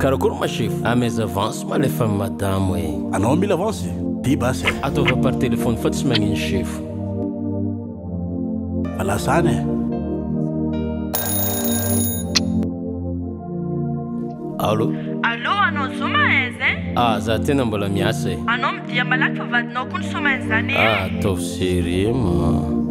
karakory masefo amaiz avance ma lefa madamo e anao mila avance dibas ataova par télehone fa tsy magnino sefo alasanye allô allô anao somahaz en a ah, za tena mbola miasa e eh. anao ah midia malaky avadinao konsoman zanyatao eh? ah, sérieme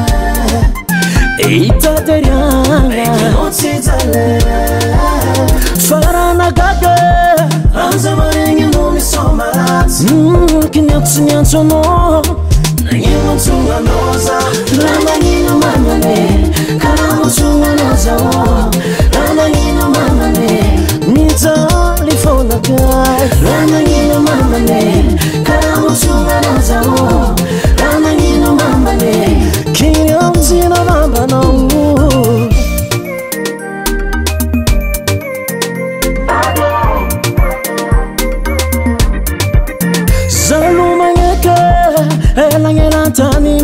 тфнс 走走 ф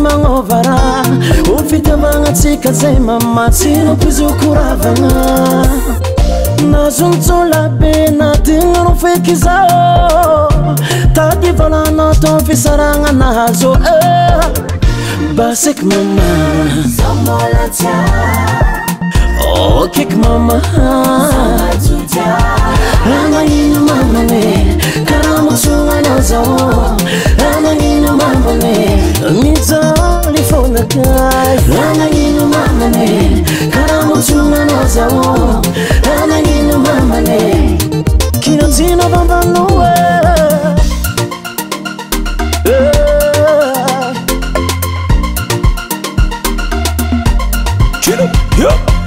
agnôvarah ofitymagna tsika zay eh. mama tsy nompizokoravagna nazonjolabe oh, na tignarofeky zao tady vôlanao atao fisarana nahazo baseky mama môaia ôkeky mama 哟。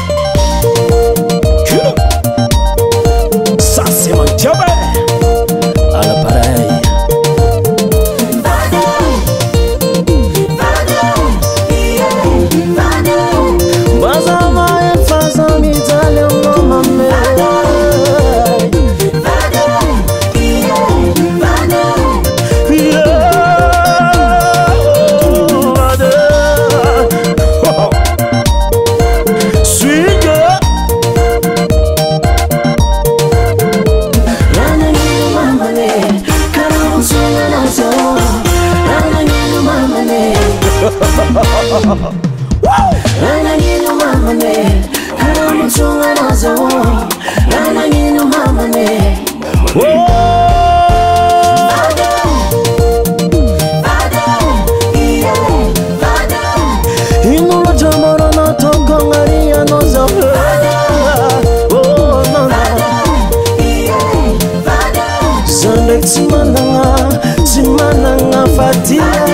inuro jaborona tokonariyanozaaeimaatimananga fati